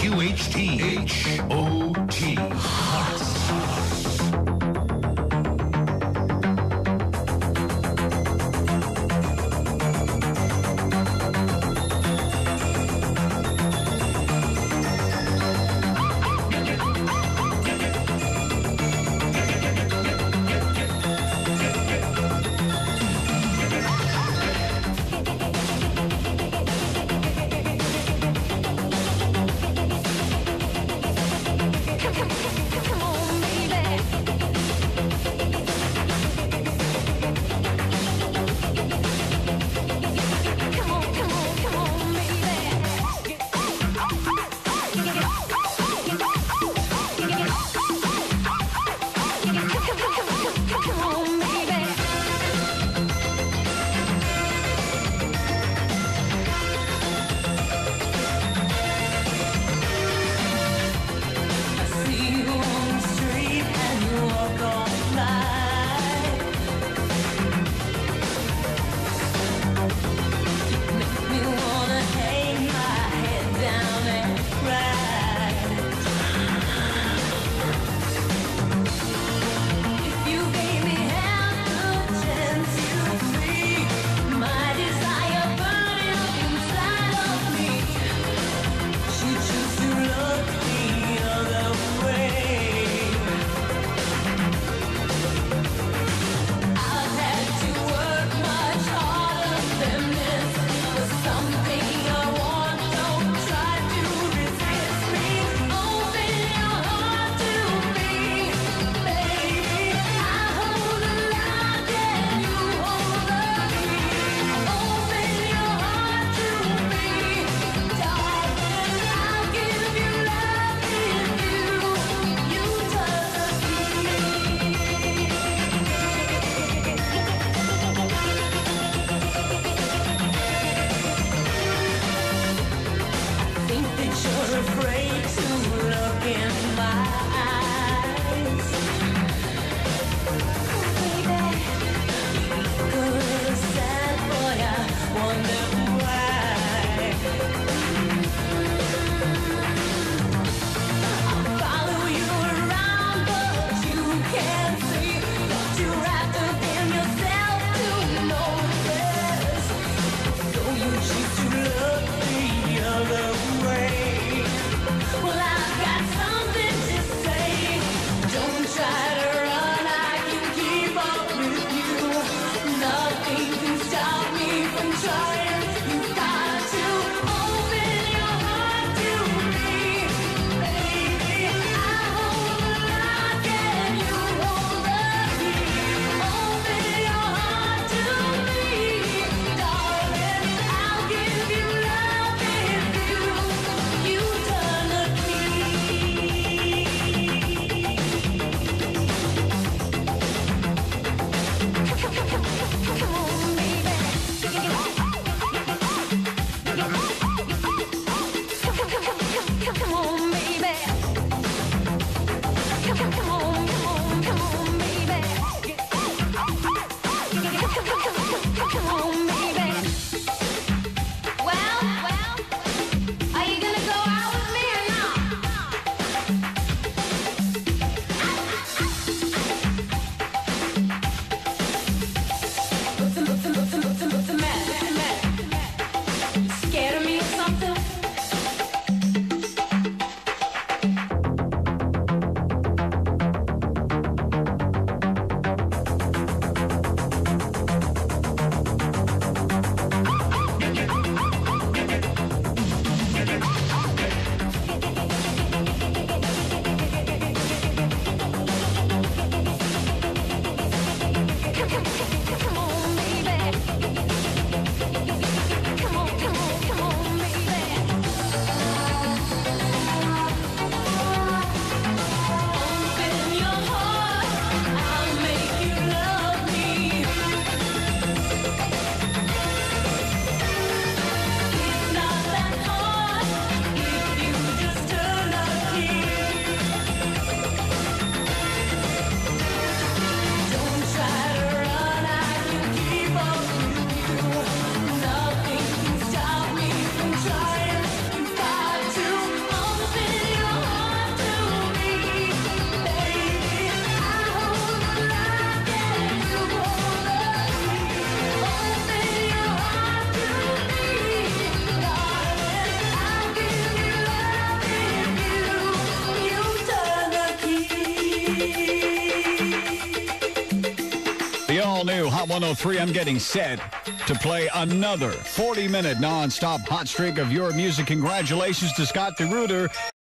QHT H-O-T. Hot. In my eyes. Hot 103. I'm getting set to play another 40 minute non-stop hot streak of your music. Congratulations to Scott DeRuiter.